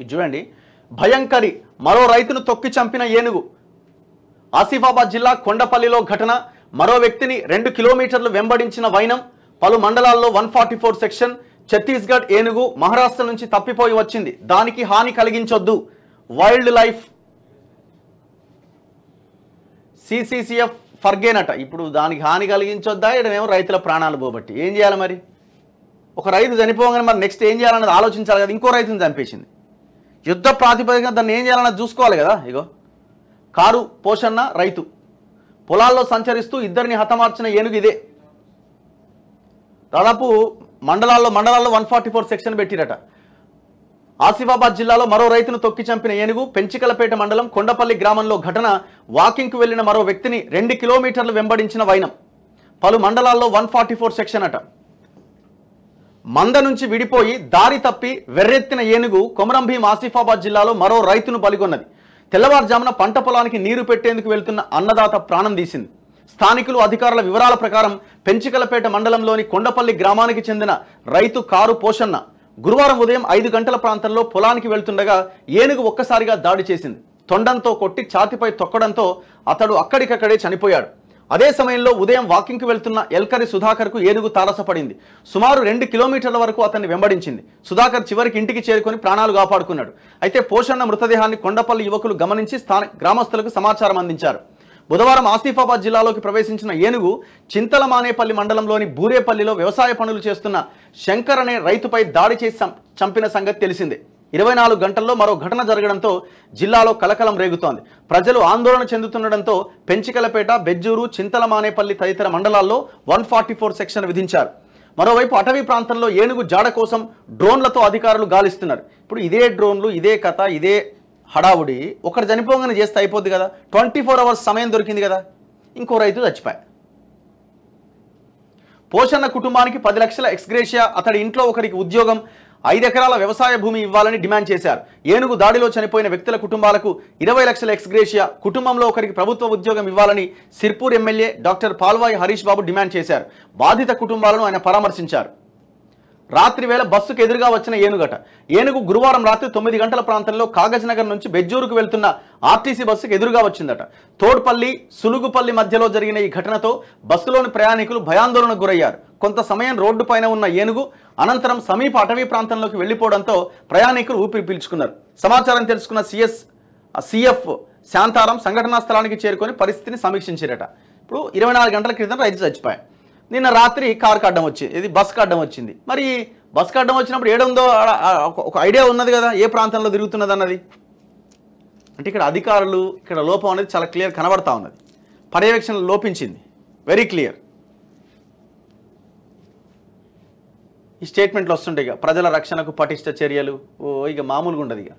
ఇది చూడండి భయంకరి మరో రైతును తొక్కి చంపిన ఏనుగు. ఆసిఫాబాద్ జిల్లా కొండపల్లిలో ఘటన. మరో వ్యక్తిని రెండు కిలోమీటర్లు వెంబడించిన వైనం. పలు మండలాల్లో one forty four section. Chhattisgarh ఏనుగు మహారాష్ట్ర నుంచి తప్పిపోయి వచ్చింది. దానికి హాని కలిగించొద్దు. Wild life సిసిసిఎఫ్ ఫర్గేనట. ఇప్పుడు దానికి హాని కలిగించొద్దా? ఇడనేమో రైతుల ప్రాణాలు పోబట్టి. ఏం చేయాలి మరి? ఒక రైతు చనిపోగానే మరి నెక్స్ట్ ఏం చేయాలన్నది ఆలోచించాలి కదా. ఇంకో రైతుని చంపేసింది. యుద్ధ ప్రాతిపదికన దాన్ని ఏం చేయాలన్నది చూసుకోవాలి కదా ఇగో. కారు పోషన్న రైతు. పొలాల్లో సంచరిస్తూ ఇద్దరిని హతమార్చిన ఏనుగు ఇదే. దాదాపు మండలాల్లో మండలాల్లో వన్ ఫార్టీ ఫోర్ సెక్షన్ పెట్టిరట. ఆసిఫాబాద్ జిల్లాలో మరో రైతును తొక్కి చంపిన ఏనుగు పెంచికలపేట మండలం కొండపల్లి గ్రామంలో ఘటన వాకింగ్కు వెళ్ళిన మరో వ్యక్తిని రెండు కిలోమీటర్లు వెంబడించిన వైనం. పలు మండలాల్లో వన్ ఫార్టీ ఫోర్ సెక్షన్ అట. మంద నుంచి విడిపోయి దారి తప్పి వెర్రెత్తిన ఏనుగు కొమరంభీం ఆసిఫాబాద్ జిల్లాలో మరో రైతును బలిగొన్నది తెల్లవారుజామున పంట పొలానికి నీరు పెట్టేందుకు వెళ్తున్న అన్నదాత ప్రాణం తీసింది. స్థానికులు అధికారుల వివరాల ప్రకారం పెంచికలపేట మండలంలోని కొండపల్లి గ్రామానికి చెందిన రైతు కారు పోషన్న గురువారం ఉదయం ఐదు గంటల ప్రాంతంలో పొలానికి వెళ్తుండగా ఏనుగు ఒక్కసారిగా దాడి చేసింది. తొండంతో కొట్టి ఛాతిపై తొక్కడంతో అతడు అక్కడికక్కడే చనిపోయాడు. అదే సమయంలో ఉదయం వాకింగ్కి వెళ్తున్న ఎల్కరి సుధాకర్కు ఏనుగు తారసపడింది. సుమారు రెండు కిలోమీటర్ల వరకు అతన్ని వెంబడించింది. సుధాకర్ చివరికి ఇంటికి చేరుకొని ప్రాణాలు కాపాడుకున్నాడు. అయితే పోషణ మృతదేహాన్ని కొండపల్లి యువకులు గమనించి స్థాన గ్రామస్తులకు సమాచారం అందించారు. బుధవారం ఆసిఫాబాద్ జిల్లాలోకి ప్రవేశించిన ఏనుగు చింతలమానేపల్లి మండలంలోని బూరేపల్లిలో వ్యవసాయ పనులు చేస్తున్న శంకర్ అనే రైతుపై దాడి చేసి చంపిన సంగతి తెలిసిందే. ఇరవై నాలుగు గంటల్లో మరో ఘటన జరగడంతో జిల్లాలో కలకలం రేగుతోంది. ప్రజలు ఆందోళన చెందుతుండడంతో పెంచికలపేట బెజ్జూరు చింతలమానేపల్లి తదితర మండలాల్లో వన్ ఫార్టీ ఫోర్ సెక్షన్ విధించారు. మరోవైపు అటవీ ప్రాంతంలో ఏనుగు జాడ కోసం డ్రోన్లతో అధికారులు గాలిస్తున్నారు. ఇప్పుడు ఇదే డ్రోన్లు ఇదే కథ ఇదే హడావుడి. ఒకటి చనిపోగానే చేస్తే అయిపోద్ది కదా. ట్వంటీ ఫోర్ అవర్స్ సమయం దొరికింది కదా. ఇంకో రైతు చచ్చిపోయాయి పోషణ కుటుంబానికి పది లక్షల ఎక్స్గ్రేషియా అతడి ఇంట్లో ఒకరికి ఉద్యోగం ఐదు ఎకరాల వ్యవసాయ భూమి ఇవ్వాలని డిమాండ్ చేశారు. ఏనుగు దాడిలో చనిపోయిన వ్యక్తుల కుటుంబాలకు ఇరవై లక్షల ఎక్స్గ్రేషియా కుటుంబంలో ఒకరికి ప్రభుత్వ ఉద్యోగం ఇవ్వాలని Sirpur MLA doctor Palvai Harish Babu demand చేశారు. బాధిత కుటుంబాలను ఆయన పరామర్శించారు. రాత్రి వేళ బస్సుకు ఎదురుగా వచ్చిన ఏనుగట. ఏనుగు గురువారం రాత్రి తొమ్మిది గంటల ప్రాంతంలో కాగజ్నగర్ నుంచి బెజ్జూరుకు వెళ్తున్న ఆర్టీసీ బస్సుకు ఎదురుగా వచ్చిందట. తోడ్పల్లి సులుగుపల్లి మధ్యలో జరిగిన ఈ ఘటనతో బస్సులోని ప్రయాణికులు భయాందోళనకు గురయ్యారు. కొంత సమయం రోడ్డు పైన ఉన్న ఏనుగు అనంతరం సమీప అటవీ ప్రాంతంలోకి వెళ్ళిపోవడంతో ప్రయాణికులు ఊపిరి పీల్చుకున్నారు. సమాచారం తెలుసుకున్న సిఎస్ సిఎఫ్ శాంతారం సంఘటనా స్థలానికి చేరుకొని పరిస్థితిని సమీక్షించారట. ఇప్పుడు ఇరవై నాలుగు గంటల క్రితం రైతు చచ్చిపోయాయి నిన్న రాత్రి కారుకు అడ్డం వచ్చింది ఇది బస్కి అడ్డం వచ్చింది. మరి బస్ కడ్డం వచ్చినప్పుడు ఏడుందో ఒక- ఒక ఐడియా ఉన్నది కదా ఏ ప్రాంతంలో తిరుగుతున్నది అన్నది? అంటే ఇక్కడ అధికారులు ఇక్కడ లోపం అనేది చాలా క్లియర్ కనబడతా ఉన్నది. పర్యవేక్షణ లోపించింది. Very clear. ఈ స్టేట్మెంట్లు వస్తుంటాయి ఇక ప్రజల రక్షణకు పటిష్ట చర్యలు. ఓ ఇక మామూలుగా ఉండదు ఇక.